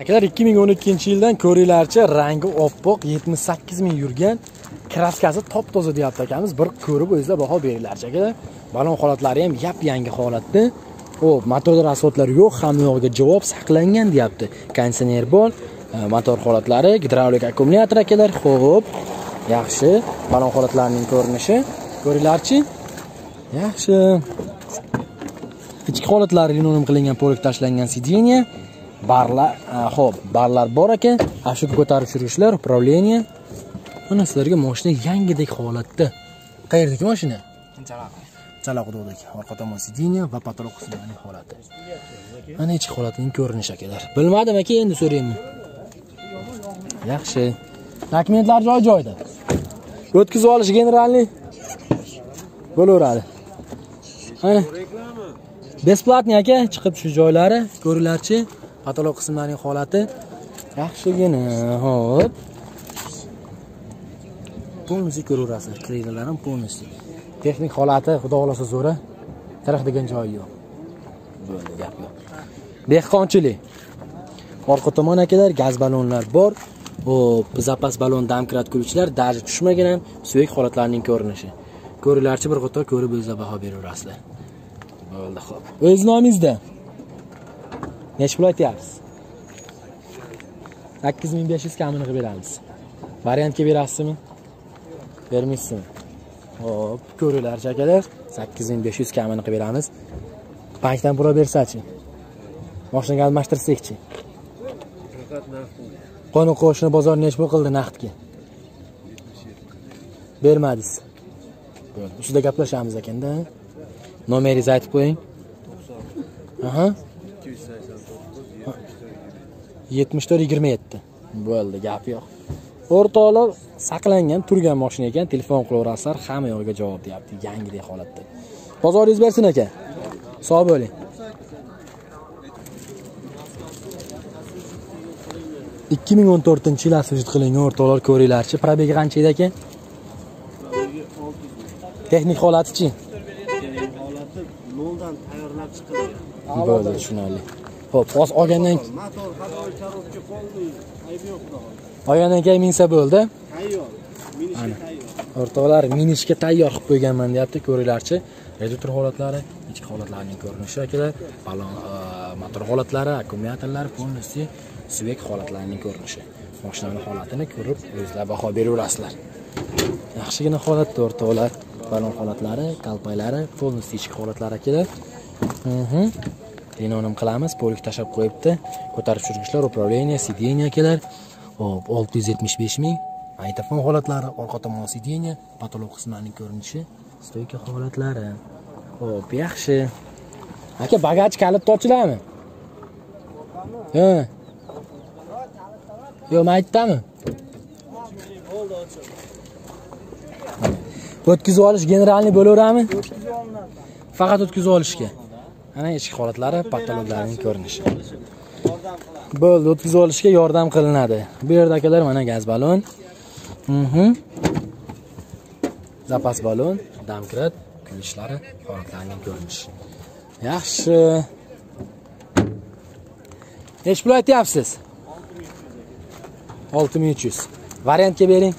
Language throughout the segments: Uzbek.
akalar 2012 yildan ko'ringlarchi rangi oppoq 78 ming yurgan kraskasi top toza deyapti akamiz. Bir ko'rib o'zingizlar baho beringlarchi akalar. Balon holatlari ham yap yangi holatda. Ho'p motorda rasxodlar yo'q hamma yog'iga javob saqlangan deyapti. Konditsioner bor e, motor holatlari gidravlik akkumulyator akalar. Ho'p yaxshi. Balon holatlarining ko'rinishi ko'ringlarchi yaxshi. Ichki holatlari linoleum qilingan polik tashlangan sideniya barlar ho'p barlar bor ekan. Ashuk ko'tarib tushirgichlar управление mana sizlarga moshina yangidek holatda. Qayerdagi moshina? Chalaqudagi orqa tomon sideniya va pataloq qismlarining holati. Mana ichki holatining ko'rinishi akalar. Bilmadim aka endi so'rayman. Yaxshi. Dokumentlar joy joyida. O'tkazib olish generalniy bo'laveradi. Besplatniy aka chiqib shu joylari ko'ringlarchi patoloq qismlarining holati yaxshigina hop полностью ko'raverasiz krelalar ham полностью texnik holati xudo xohlasa zo'ra. Tiraq degan joyi yo'q. Bo'ldi gap yo'q. Dehqonchilik. Orqa tomon akalar gaz ballonlar bor. Hop zapas ballon damkiratguvchilar даже tushmagan ham suyak holatlarining ko'rinishi. Ko'ringlarchi bir qator ko'rib o'zingizlar baho beraverasizlar. Bo'ldi ho'p o'z nomingizda nechi pul aytyapsiz sakkiz ming besh yuz kamini qilib beramiz. Variantga berasizmi? Bermaysizmi? Hop ko'ringlarchi akalar sakkiz ming besh yuz kamini qilib beramiz. Bankdan pul olib bersachi? Moshinaga almashtirsakchi? Qo'ni qo'shni bozor nechi pul qildi naqdga bermadingiz. Bo'ldi. Ustida gaplashamiz ekanda. Nomeringizni aytib qo'ying. Aha yetmish to'rt yigirma yetti. Bo'ldi gap yo'q. O'rtoqlar saqlangan turgan mashina ekan telefon qilaverasizlar hamma yog'iga javob deyapti yangidek holatda. Bozoringiz bersin aka. Sog' bo'ling. Ikki ming o'n to'rtinchi yil asujit qilingan o'rtoqlar ko'ringlarchi probegi qancha edi aka? Texnik holatichi holati noldan tayyorlab chiqilgan. Bo'ldi tushunarli ho'p hozir olgandan motor коробка полный aybi yo'q xudo olgandan keyin minsa bo'ldi. Tayyor. Minishga tayyor. O'rtoqlar minishga tayyor qilib qo'yganman deyapti ko'ringlarchi reduktor holatlari ichki holatlarining ko'rinishi akalar balon e, motor holatlari akkumulyatorlar полностью svek holatlarining ko'rinishi. Mashinani holatini ko'rib o'zingizlar baho beraverasizlar. Yaxshigina holatda o'rtoqlar balon holatlari kalpaylari полностью ichki holatlari akalar Mhm. Linoleum qilamiz polik tashlab qo'yibdi. Ko'tarib tushirgichlar управление сиденье akalar hop olti yuz yetmish besh ming. Magnitofon holatlari orqa tomon sideniya потолок qismlarining ko'rinishi stoyka holatlari. Hop yaxshi. Aka bagaj kalitni ochiladimi ha yo'q maytdami o'tkazib olish generalniy bo'laveradimi faqat o'tkazib olishga. Ana ichki holatlari patologlarning ko'rinishi. Bo'ldi o'tkazib olishga yordam qilinadi. Bu yerda akalar mana gaz balon. Mhm. Zapas balon damkrat kulishlari holatlarining ko'rinishi. Yaxshi. Nechi pul aytyapsiz. Olti ming uch yuz. Variantga bering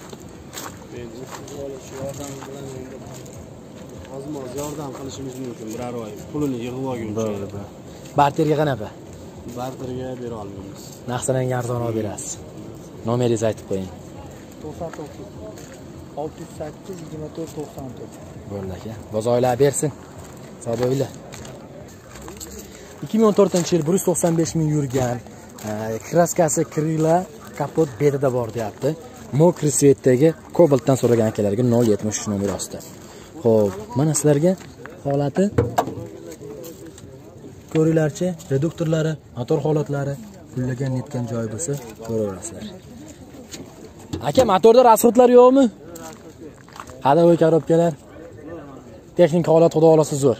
ozmoz yordam qilishimiz mumkin biror oy. Pulini yig'ib olguncha barterga qanaqa barterga bera olmaymiz. Narsalarga arzonroq berasiz. Nomeringizni aytib qo'ying. To'qson to'qqiz olti yuz sakkiz yigirma to'rt to'qson to'rt bo'ldi aka. Bozoylar bersin. Savdoylar ikki ming o'n to'rtinchi yil bir yuz to'qson besh ming yurgan e, kraskasi krila kapot betida bor deyapti. Mokriy svetdagi kobaltdan so'ragan akalarga nol yetmish uch nomer ostida ho'p mana sizlarga holati. Ko'ringlarchi reduktorlari motor holatlari pullagan netgan joyi bo'lsa ko'raverasizlar. Aka motorda расходlar yo'qmi? Ходовой коробkalar texnik holat xudo xohlasa zo'r.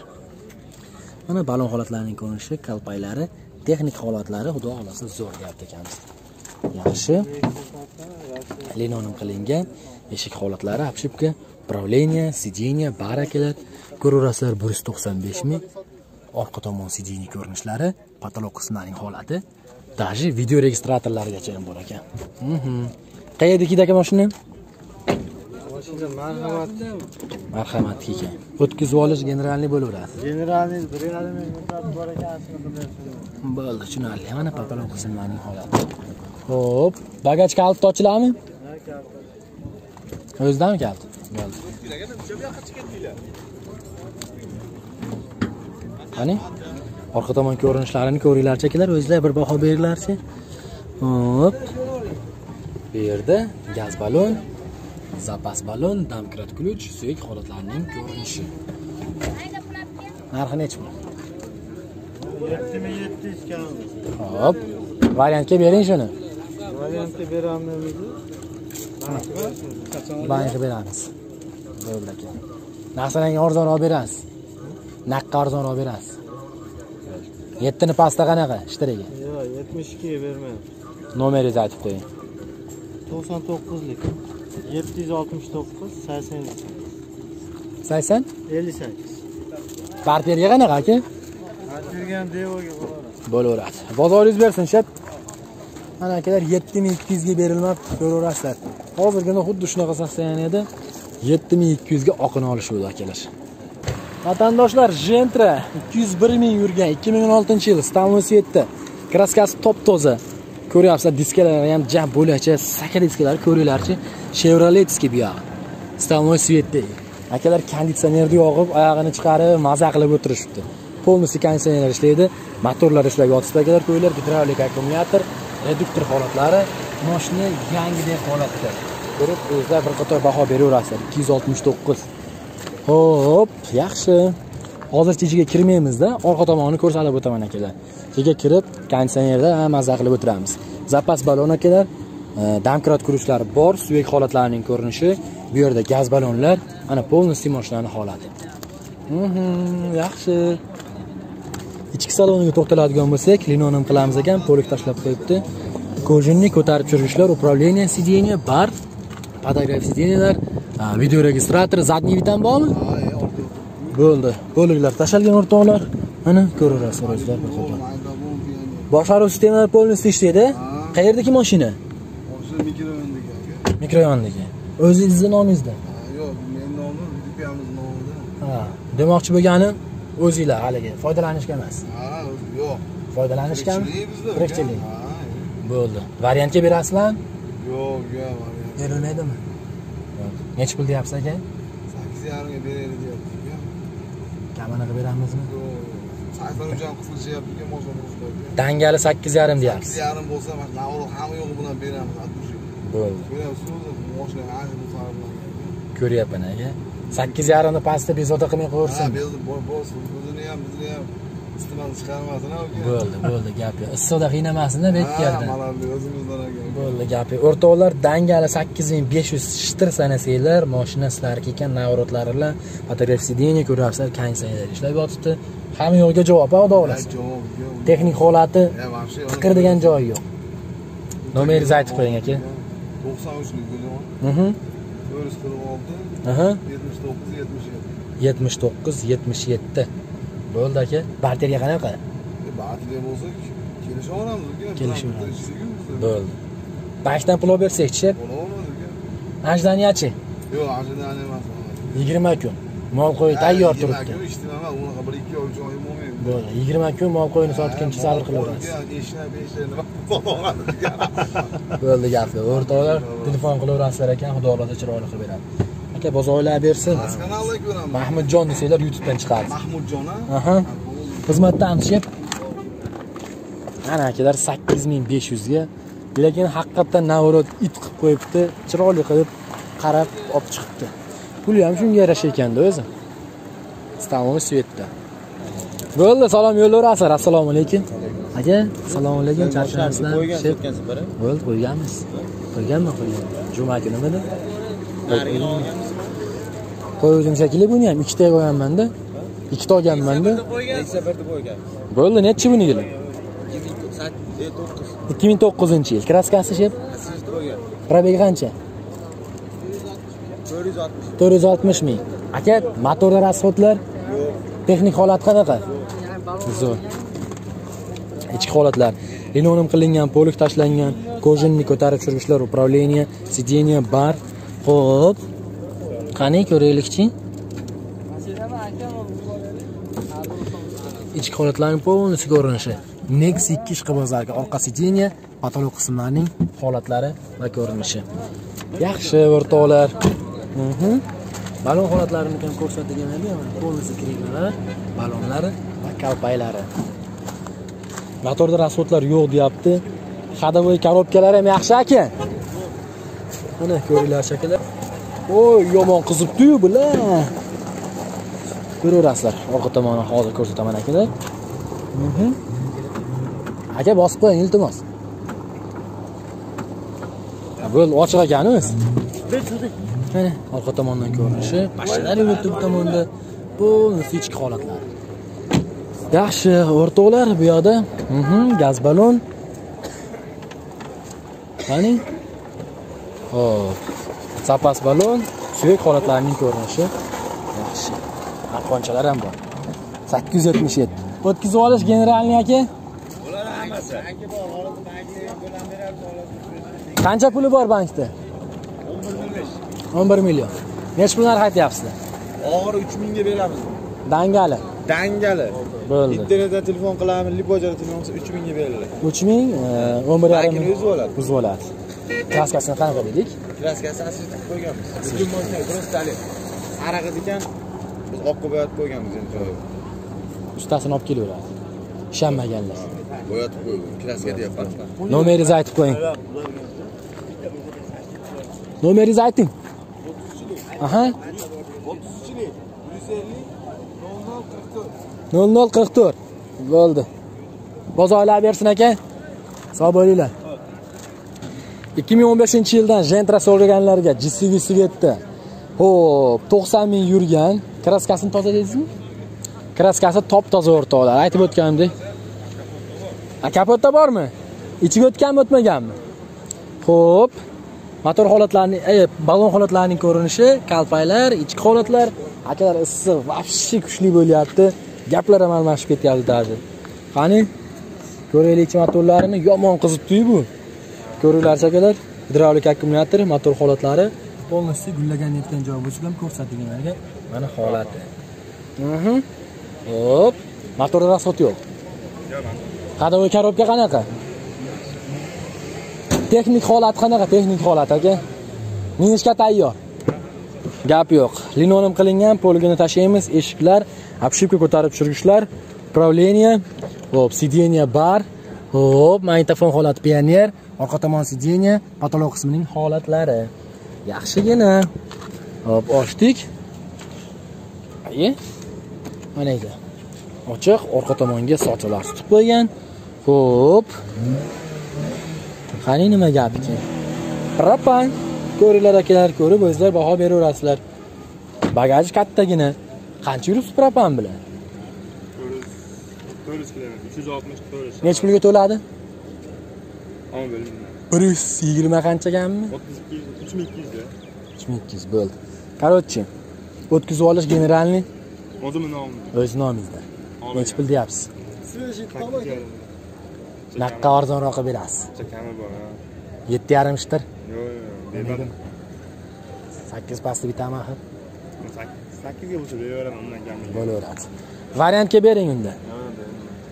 Mana balon holatlarining ko'rinishi kalpaylari texnik holatlari xudo xohlasa zo'r deyapti ekamiz. Yaxshi. Linoleum qilingan eshik holatlari обшивка управление сиденье bar akalar ko'raverasizlar bir yuz to'qson besh ming orqa tomon sideniya ko'rinishlari patolog qismlarining holati даже video registratorlarigacha ham bor ekan. Qayerdagida aka mashina? Marhamat. marhamatli ekan o'tkazib olish generalniy bo'laveradi Generalniy bir yarim ming bor ekan, bo'ldi tushunarli. Mana patolog qismlarning holati. Ho'p bagaj kaliti ochiladimi o'zidami kaliti bo'ldi qani orqa tomon ko'rinishlarini ko'ringlarchi akalar o'zinglar bir baho beringlarchi. Hop bu yerda gaz balon zapas balon domkrat ключ suyak holatlarining ko'rinishi. Narxi nechi pul 7700 kam. hop variantga bering shuni. Variantga beramiz. bankga beramiz bo'ldi aka narsalarga arzonroq berasiz. Naqqa arzonroq berasiz. Yettini pastda qanaqa? Ishtirigi Yo'q, 72 ga bermayman. nomeringizni aytib qo'ying. 99lik. 769 80 sakson 58. partiyerga qanaqa aka? Aytilgan devoga bo'ladi. bo'laveradi. Bozoringiz bersin shap mana akalar yetti ming ikki yuzga berilmabdi. Ko'raverasizlar. Hozirgina xuddi shunaqa sostoyaniyada yetti ming ikki yuzga oqini olishuvdi akalar. Vatandoshlar jentra ikki yuz bir ming yurgan ikki ming o'n oltinchi yil stamos yetti kraskasi top toza ko'ryapsizlar diskalari ham jab bo'lakcha saka diskalari ko'ringlarchi chevrolet diski buyog'i stamos svetda akalar konditsionerni yoqib oyog'ini chiqarib maza qilib o'tirishibdi. Полностью konditsioner ishlaydi motorlar ishlab yotibdi akalar. Ko'ringlar gidravlik akkumulyator reduktor holatlari moshina yangidek holatda. Ko'rib o'zlar bir qator baho beraverasizlar. ikki yuz oltmish to'qqiz. Ho'p yaxshi. Hozircha ichiga kirmaymizda. Orqa tomonini ko'rsatib o'taman akalar. Ichiga kirib konditsionerda mazza maza qilib o'tiramiz. Zapas balon akalar. Damkrat kuruchlari bor suyak holatlarining ko'rinishi. Bu yerda gaz balonlar mana полностью moshinani holati. Mhm, yaxshi. Ichki saloniga to'xtaladigan bo'lsak linonim qilamiz ekan polik tashlab qo'yibdi. Kojinni ko'tarib tushirishlar управление сиденья bar podograf сиденьялар video registrator задний vид ham bormi bo'ldi. Bo'liklar tashalgan o'rtoqlar. Mana ko'raverasizlar o'zinglar bir boshqaruv sistemalari полностью ishlaydi. Qayerdagi mashina aka. mikrorayondagi o'zingizni nomingizda? Yo'q, men nomim ukamiz nomida. ha demoqchi bo'lganim o'zinglar haligi. Foydalanishga emas. Ha, yo'q. foydalanishgami Tirikchilik Ha, bo'ldi. Variantga berasizlarmi Yo'q, yo'q. Berilmaydimi nechi pul deyapsiz aka Sakkiz yarimga beraylik deyapti aka. kamini qilib beramizmi Yo'q. Sayfar uchun qizilishyapti ekan dangali sakkiz yarim Sakkiz deyapsiz yarim bo'lsa, mana navroq hamma yo'g'i bilan beramiz. bo'ldi bilan. ko'ryapman aka sakkiz yarimni pastda bezovta qilmay Ha, qo'yaversin. O'zini ham, bizni ham iste'mol chiqarmasin aka. bo'ldi bo'ldi gap yo'q. Issiqda qiynamasin bekka Ha, yerda mana bu o'zimizdan aka. bo'ldi gap yo'q. O'rtoqlar dangali sakkiz ming besh yuz shtir sanasanglar moshina sizlarniki ekan navrotlari bilan сиденье ko'ryapsizlar konditsioner ishlab yotibdi. Hamma yo'lga javob xudo xohlasa texnik holati qiqir degan joyi yo'q. Nomeringizni aytib qo'ying aka. 93lik bo'lgan. Mhm. 446 aha 79 77. yetmish to'qqiz yetmish yetti bo'ldi aka. Barterga qanaqa E, Batida bo'lsa kelisha olamiz aka. Kelishaveramiz. Bo'ldi. bo'ldi. Bankdan pul olib bersakchi ajdaniyachi Yo'q, ajdan emas. yigirma kun. Mol qo'y tayyor turibdi. unaqa 1 2 oy 3 oy bo'lmaydi. bo'ldi. Yigirma kun mol qo'yni sotguncha sabr qilaverasiz bo'ldi gap yo'q o'rtoqlar telefon qilaverasizlar ekan xudo xohlasa chiroyli qilib beradi aka bozorlar bersin. Past kanalda ko'raman. mahmudjon desanglar youtubedan chiqadi. Mahmudjon aha. Xizmatdamiz shep mana akalar sakkiz ming besh yuzga. Lekin haqiqatdan navrot it qilib qo'yibdi chiroyli qilib qarab olib chiqibdi. Puli ham shunga yarasha ekanda o'zi. Stamovi svetda bo'ldi salom yo'llaverasizlar assalomu alaykum. Aka assalomu alaykum charchamasizlar? Shep bo'ldi qo'yganmiz. Qo'yganman qo'ygan juma kunimida qo'ydim shekilli buni ham ikkita qo'yganmanda ikkita olganmanda bo'ldi nechi buni yili ikki ming to'qqizinchi yil kraskasi shep probegi qancha to'rt yuz oltmish ming aka motorda расходlar texnik holat qanaqa zo'r. Ichki holatlar. Linoleum qilingan polik tashlangan kojinni ko'tarib tushirgichlar управление сиденье bar Xo'p. qani ko'raylikchi ichki holatlarning полностью ko'rinishi. Nex ikki ishqibozlarga orqa sиденье patolog qismlarining holatlari va ko'rinishi. Yaxshi o'rtoqlar. Mhm. balon holatlarini ham ko'rsatilgan edi? Mana balonlari va kalpaylari motorda расходlar yo'q deyapti. Ходовой коробkalar ham yaxshi aka. Mana ko'ringlar shekilli oy yomon qizibdiyu bular ko'raverasizlar orqa tomonni hozir ko'rsataman akalar Mhm. aka bosib qo'ying iltimos. Bo'ldi ochiq ekan o'zi mana orqa tomondan ko'rinishi pashtalar yuribdi bu tomonda. Полностью ichki holatlar yaxshi o'rtoqlar bu yoqda. Mhm, gaz balon. Qani hop zapas balon suyak holatlarining ko'rinishi. Yaxshi. Arqonchalar ham bor? Sakkiz yuz yetmish yetti. O'tkazib olish generalniy aka? Qancha puli bor bankda? O'n bir million. Nechi pul narx aytyapsizlar Oxiri 3000 ga beramiz. dangali. Dangali. bo'ldi. Internetdan telefon qilamiz, libojada telefon qilsa 3000 ga beriladi. uch ming o'n bir yarim o'zi oladi. o'zi oladi kraskasini qanaqa dedik? Kraskasi asli qo'yganmiz. Butun mashina просто Araq ekan biz oqqa bo'yatib qo'yganmiz endi joyi. ustasini olib kelaveradi. Ishonmaganlar. Bo'yatib qo'ygan. Kraska deyapman. nomeringizni aytib qo'ying. Nomeringizni ayting. Aha. Nol nol qirq to'rt. Bo'ldi. Bozorlar bersin aka. Sog' bo'linglar ikki ming o'n beshinchi yildan jentra so'raganlarga jisv svetda ho'p to'qson ming yurgan. Kraskasini toza deysizmi kraskasi top toza o'rtoqlar aytib o'tganimdek. A kapotda bormi? Ichiga o'tganmi o'tmaganmi? Ho'p motor holatlarini e, balon holatlarining ko'rinishi kalpaklar ichki holatlar. Akalar issiq вообще kuchli bo'lyapti. Gaplar ham almashib ketyapti даже qani ko'raylikchi motorlarini yomon qizibdiyu bu. Ko'ringlarchi akalar gidravlik akkumulyator motor holatlari полностью gullagan yetgan joyi bo'lsa ham ko'rsatilganlarga mana holati Mhm. hop motorda расход yo'q. Ходовой коробка qanaqa? Texnik holat qanaqa? Texnik holat aka. Minishga tayyor. Gap yo'q. Linoleum qilingan poligini tashlaymiz. Eshiklar обшивка ko'tarib tushirgichlar управление hop сиденье bar. Xo'p, magnitofon holati pioner orqa tomon sideniya, patolog qismining holatlari. Yaxshigina. Hop ochdik. Ayi. Mana edi. Ochiq orqa tomonga sochilar tutib qo'ygan. Xo'p. qani nima gap ekan? Propan ko'ringlar akalar ko'rib o'zinglar baho beraverasizlar. Bagaj kattagina. Qancha yuribsiz propan bilan? 400 kilometr 360 400 nechi pulga to'ladi Ama bölüm bir yuz yigirma qanchaganmi 32 3200 ya. uch ming ikki yuz bo'ldi. Короче o'tkazib olish generalniy O zaman ne oldu? o'z nomingizda nechi pul deyapsiz? Naqqa arzonroq qilib berasiz bu ha. yetti yarim ishtir Yo yo. Benim sakkiz pastni bitaman axir? 8 yıl sürüyor öğren ondan gelmeyi. bo'laveradi variantga bering unda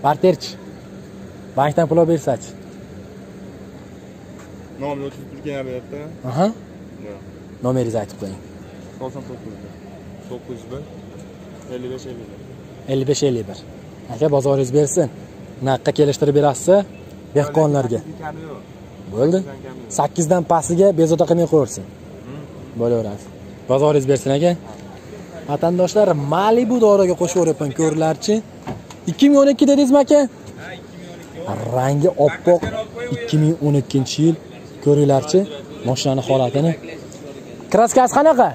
barterchi bankdan pul olib bersachi? 30 Türkiye nerede yattı? aha. Nomeringizni aytib qo'ying 99 901 55 50 ellik besh ellik bir. Aka bozoringiz bersin. Naqqa kelishtirib berasiz dehqonlarga bo'ldi. Sakkizdan pastiga bezovta qilmay qo'yarsin bo'laveradi bozoringiz bersin aka. Vatandoshlar malibu doriga qo'shib yuryapman ko'ringlarchi ikki ming o'n ikki dedingizmi aka? Rangi oppoq ikki ming o'n ikkinchi yil. Ko'ringlarchi mashinani holatini. Kraskasi qanaqa?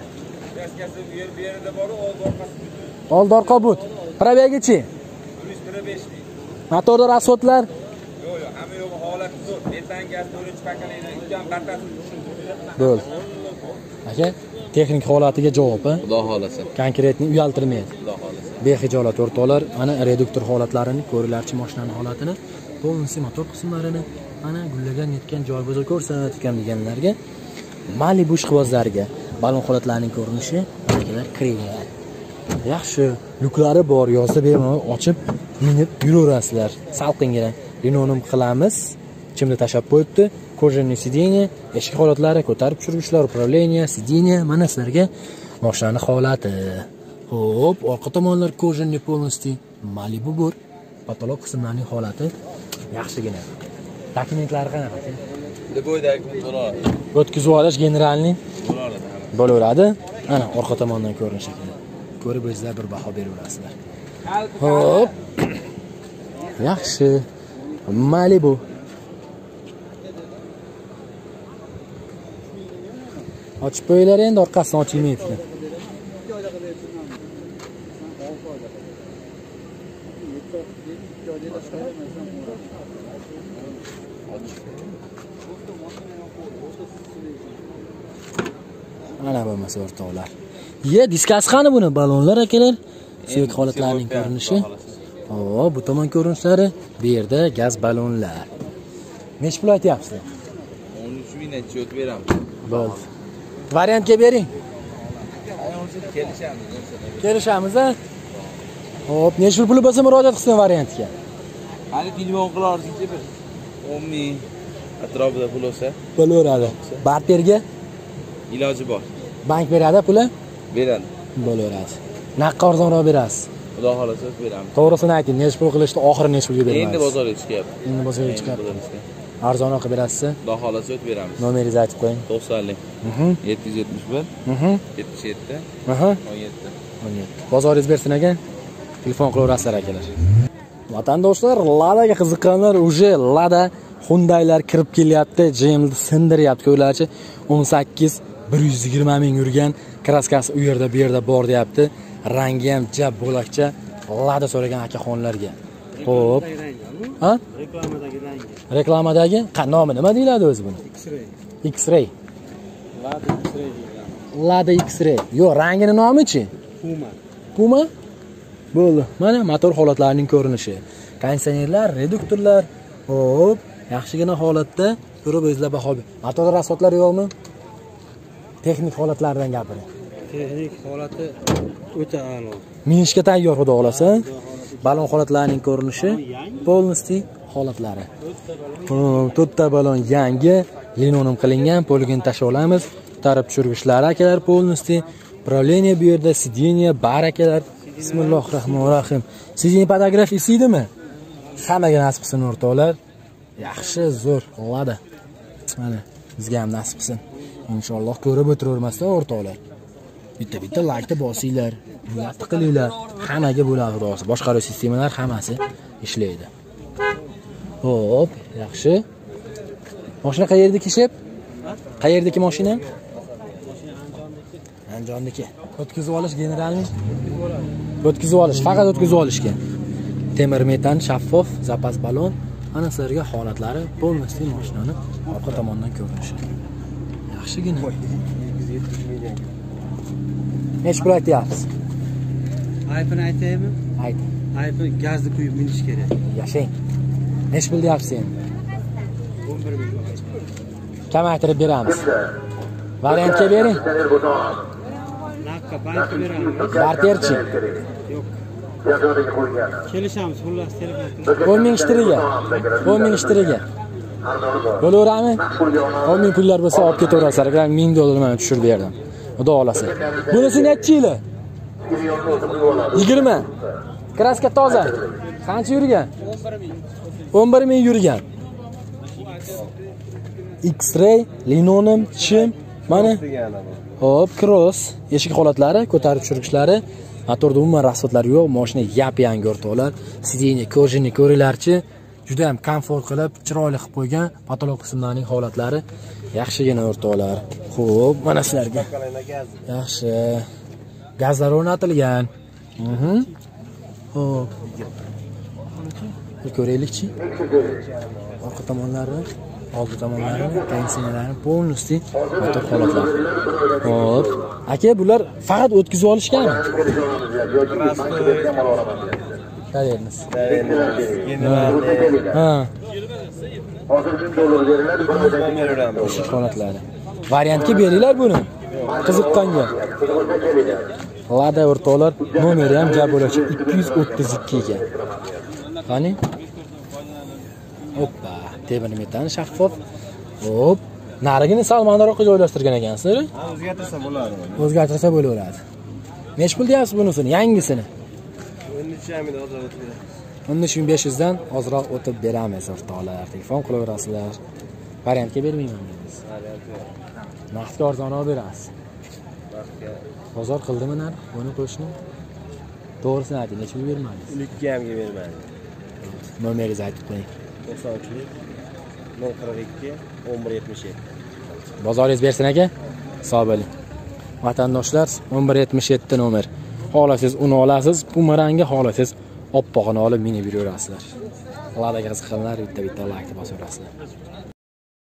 Oldi orqa but. Probegichi motorda расходlar bo'ldi aka texnik holatiga javob? Xudo xolasa. konkretniy uyaltirmaydi. Xudo bexijolat o'rtoqlar mana reduktor holatlarini ko'ringlarchi moshinani holatini полностью motor qismlarini mana gullagan yetgan joy bo'lsa ko'rsatgan deganlarga malibu ishqibozlariga balon holatlarining ko'rinishi manakilar kreylar yaxshi luklari bor yozda bemalol ochib minib yuraverasizlar. Salqingina linonim qilamiz. Chimni tashlab qo'yibdi кожаный сиденье eshik holatlari ko'tarib tushirgichlar управление сиденье mana sizlarga moshinani holati. Ho'p orqa tomonlar кожаный полностью malibu bor. Patolog qismlarining holati yaxshigina. Dokumentlari qanaqa o'tkazib olish Bo'ladi. bo'laveradi. Ana orqa tomondan ko'rinishi ko'rib o'zingizlar bir baho beraverasizlar ho'p yaxshi. Malibu. Ochib qo'yinglar endi orqasidan ochilmaydi ekan mana bo'lmasa o'rtoqlar ye diskasi qani buni? Balonlar akalar. Suyak holatlarining ko'rinishi. hop bu tomon ko'rinishlari bu yerda gaz balonlar nechi pul aytyapsizlar 13 ming necha o'tib beramiz. bo'ldi. Variantga bering. Kelishamiz. kelishamiz a hop nechi pul puli bo'lsa murojaat qilsin variantga. Hali telefon qilardik bir 10 ming atrofida pul olsa bo'laveradi barterga? Iloji bor. bank beradi puli Beradi. bo'laveradi. Naqqa arzonroq berasiz. Xudo xolasa o'tib beramiz. to'g'risini ayting nechi pul qilishdi oxiri nechi pulga Endi bermaysiz bozorga chiqyapti. endi bozorga Endi chiqyapti. arzonroq qilib berasiz Xudo xolasa o'tib beramiz. nomeringizni aytib qo'ying. 90lik Mhm, 771 mhm, 77 aha 17. bozoringiz bersin aka telefon qilaverasizlar akalar. Vatandoshlar ladaga qiziqqanlar уже lada hyundailar kirib kelyapti. Jmni sindiryapti ko'rlarchi 18 120 ming yurgan kraskasi u yerda bu yerda bor deyapti. Rangi ham jab bo'lakcha. Lada so'ragan akaxonlarga. Ho'p ha? reklamadagi rangi. Reklamadagi nomi nima deyiladi o'zi buni? X-ray. X-ray. Lada x-ray deyiladi lada x-ray. Yo'q rangini nomichi puma. Puma? Bo'ldi. Mana motor holatlarining ko'rinishi. Konditsionerlar, reduktorlar, hop, yaxshigina holatda ko'rib o'zingizlar baho ber. Motor rasxodlar yo'qmi? Texnik holatlaridan gapiring. texnik holati o'ta a'lo Minishga tayyor xudo xolasa. Balon holatlarining ko'rinishi, полностью holatlari. To'rtta balon yangi, linonim qilingan, poligon tashlab olamiz. Tarib tushirgichlari akalar полностью. Управление bu yerda, сиденье, bar akalar. Bismillohir rohmanir rohim. Sideniya podograf isiydimi? Hammaga nasib qilsin o'rtoqlar. Yaxshi, zo'r, lada. Mana bizga ham nasib qilsin. Inshaalloh ko'rib o'tiravermasdan o'rtoqlar. Bitta bitta laykni bosinglar, bulatni qilinglar. Hammaga bo'ladi xudosi. Boshqaruv sistemalar hammasi ishlaydi. Hop, yaxshi. Mashina qayerda kishib? Qayerdagi mashina? Anjonniki. O'tkazib olish generalniy? O'tkazib olish, faqat o'tkazib olishga. Temir metan, shaffof, zapas balon. ana sizlarga holatlari полностью mashinani orqa tomondan ko'rinishi. Yaxshigina. Nechi pul aytyapsiz? aypini aytaymi Ayting. aypi gazni quyib minish kerak Yashang. Nechi pul deyapsiz endi? o'n bir ming Kamaytirib beramiz. Variantga bering. bankka beramiz Barterchi. yo'q kelishamiz xullas telefon 10 ming ishtiriga. 10 ming ishtiriga. Bo'laveradimi? 10 ming pullar bo'lsa olib ketaverasizlar. Agar 1000 dollar mana tushirib berdim. Xudo xolasa. Bunisi necha yili? 20. Kraska toza. Qancha yurgan? 11 ming yurgan. X-ray, linonim, chim, mana Hop, cross, eshik holatlari, ko'tarib tushirgichlari, motorda umuman rasxodlari yo'q, mashina yap-yangi o'rtoqlar. Sideniya, kojini ko'ringlarchi, juda ham komfort qilib, chiroyli qilib qo'ygan patolog qismlarining holatlari yaxshigina o'rtoqlar. Xo'p, mana sizlarga. Yaxshi. Gazlar o'rnatilgan. Mhm. Xo'p. Bir ko'raylikchi. Orqa tomonlari, oldi tomonlari, konditsionerlari полностью motor holatlari. Hop. Aka, bular faqat o'tkazib olishganmi? Doверенность. Endi manda Ha, beraveramiz. eshik holatlari. Variantga beringlar buni. Qiziqqanga. Lada o'rtoqlar nomeri ham gap bo'lishi 232 ekan. Qani? Hoppa, temir metan shaffof. Hop. Narigini sal mandaroqqa joylashtirgan ekansizlar. O'zgartirsa bo'ladi. O'zgartirsa bo'laveradi. Nech pul deyapsiz bunisini? Yangisini. 13 ming hozir o'tib beradi. 15500 dan ozroq o'tib beramiz o'rtoqlar. Telefon qilaverasizlar. Variantga bermayman deysiz. Naqdga arzonroq berasiz. Bozor qildimi narx? Buni qo'shni. To'g'risini ayting, necha pul bermadingiz? 12 hamga bermadi. Nomeringizni aytib qo'ying. 93 042 1177. Bozoringiz bersin aka. Sog' bo'ling. Vatandoshlar 1177 nomer. Xohlasangiz uni olasiz, bumerangni xohlasangiz oppog'ini olib minib yuraverasizlar. Ladaga qiziqqanlar bitta-bitta like bosib yurasizlar.